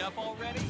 enough already?